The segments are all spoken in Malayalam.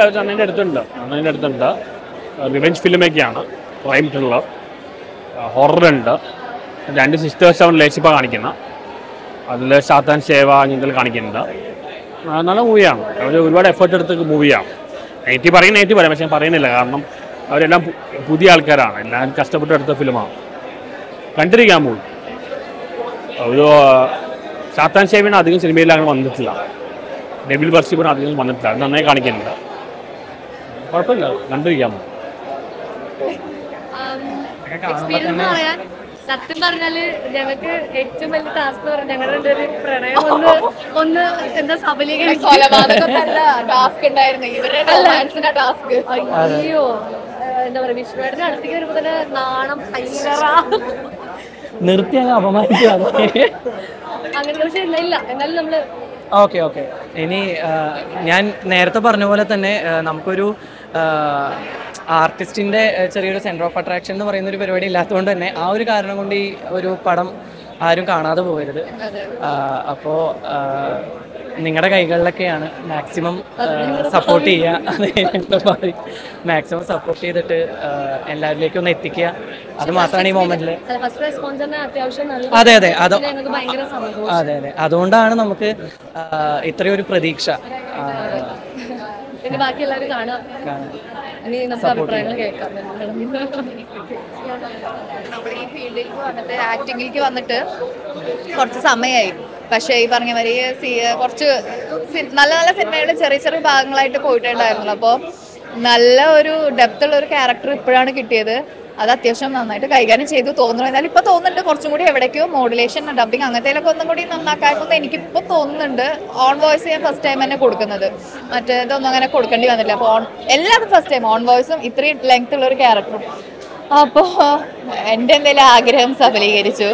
അണ്ണന്റെ അടുത്തുണ്ട്. അണ്ണന്റെ അടുത്തുണ്ട്. റിവെഞ്ച് ഫിലിമൊക്കെയാണ് ക്രൈം ത്രില്ലർ ഉണ്ട്. രണ്ട് സിസ്റ്റേഴ്സ് അവൻ ലേശിപ്പ കാണിക്കുന്ന. അതിൽ സാത്താൻ സേവ അങ്ങനത്തെ കാണിക്കുന്നുണ്ട്. നല്ല മൂവിയാണ് അവർ ഒരുപാട് എഫേർട്ട് എടുത്ത മൂവിയാണ് നെഗറ്റീവ് പറയും നെഗറ്റീവ് പറയാം പക്ഷെ ഞാൻ പറയുന്നില്ല. കാരണം അവരെല്ലാം പുതിയ ആൾക്കാരാണ്. എല്ലാം കഷ്ടപ്പെട്ട് എടുത്ത ഫിലിമാണ് കണ്ടിരിക്കാൻ മൂവി ഒരു സാത്താൻ സേവന അധികം സിനിമയിൽ അങ്ങനെ വന്നിട്ടില്ല. ഡെവിൽ വർഷിപ്പിന് അധികം വന്നിട്ടില്ല. അത് നന്നായി കാണിക്കുന്നുണ്ട്. കുഴപ്പമില്ല. പറയാൻ സത്യം പറഞ്ഞാൽ ഞങ്ങൾക്ക് ഏറ്റവും വലിയ ടാസ്ക് പറഞ്ഞാൽ ഞങ്ങളുടെ ഒരു പ്രണയം ഒന്ന് ഒന്ന് എന്താ സബലീകരിക്കും അയ്യോ. എന്താ പറയാ വിഷ്ണുവേട്ടന്റെ അടുത്തേക്ക് വരുമ്പോ തന്നെ നാണം ഭയങ്കര. നിർത്തി അങ്ങ് അപമാനിക്കുക അങ്ങനെ പക്ഷെ ഇല്ല ഇല്ല. എന്നാലും നമ്മൾ ഓക്കെ ഓക്കെ. ഇനി ഞാൻ നേരത്തെ പറഞ്ഞ പോലെ തന്നെ നമുക്കൊരു ആർട്ടിസ്റ്റിന്റെ ചെറിയൊരു സെന്റർ ഓഫ് അട്രാക്ഷൻ എന്ന് പറയുന്ന ഒരു പരിപാടി ഇല്ലാത്തതുകൊണ്ട് തന്നെ ആ ഒരു കാരണം കൊണ്ട് ഈ ഒരു പടം ആരും കാണാതെ പോകരുത്. അപ്പോൾ നിങ്ങളുടെ കൈകളിലൊക്കെയാണ് മാക്സിമം സപ്പോർട്ട് ചെയ്യുക മാക്സിമം സപ്പോർട്ട് ചെയ്തിട്ട് എല്ലാവരിലേക്കും ഒന്ന് എത്തിക്കുക. അത് മാത്രമാണ് ഈ മൊമെന്റിൽ അതെ അതെ. അത് അതെ അതെ. അതുകൊണ്ടാണ് നമുക്ക് ഇത്രയൊരു പ്രതീക്ഷ. പിന്നെ ബാക്കി എല്ലാവരും കാണാം. ഇനി നമുക്ക് അഭിപ്രായങ്ങൾ കേൾക്കാം. ഈ ഫീൽഡിലേക്ക് വന്നിട്ട് ആക്ടിങ്ങിലേക്ക് വന്നിട്ട് കുറച്ച് സമയമായി. പക്ഷേ ഈ പറഞ്ഞ മാതിരി സി- കുറച്ച് നല്ല നല്ല സിനിമയുടെ ചെറിയ ചെറിയ ഭാഗങ്ങളായിട്ട് പോയിട്ടുണ്ടായിരുന്നു അപ്പോൾ നല്ല ഒരു ഡെപ്ത് ഉള്ള ഒരു ക്യാരക്ടർ ഇപ്പോഴാണ് കിട്ടിയത്. അത് അത്യാവശ്യം നന്നായിട്ട് കൈകാര്യം ചെയ്തു. തോന്നുന്നു. എന്നാൽ ഇപ്പൊ തോന്നുന്നുണ്ട്. കുറച്ചും കൂടി എവിടേക്കോ മോഡുലേഷൻ ഡബിങ് അങ്ങനത്തേലൊക്കെ ഒന്നും കൂടി നന്നാക്കാമെന്ന് ഇപ്പൊ തോന്നുന്നുണ്ട്. ഓൺ വോയിസ് ഞാൻ ഫസ്റ്റ് ടൈം തന്നെ കൊടുക്കുന്നത്. മറ്റേതൊന്നും അങ്ങനെ കൊടുക്കേണ്ടി വന്നില്ല. അപ്പോൾ ഓൺ എല്ലാതും ഫസ്റ്റ് ടൈം ഓൺ വോയിസും ഇത്രയും ലെങ്ത് ഉള്ള ഒരു ക്യാരക്ടറും അപ്പോൾ എന്റെ എന്തെങ്കിലും ആഗ്രഹം സഫലീകരിച്ചു.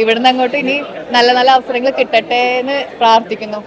ഇവിടുന്ന് അങ്ങോട്ട് ഇനി നല്ല നല്ല അവസരങ്ങൾ കിട്ടട്ടെ എന്ന് പ്രാർത്ഥിക്കുന്നു.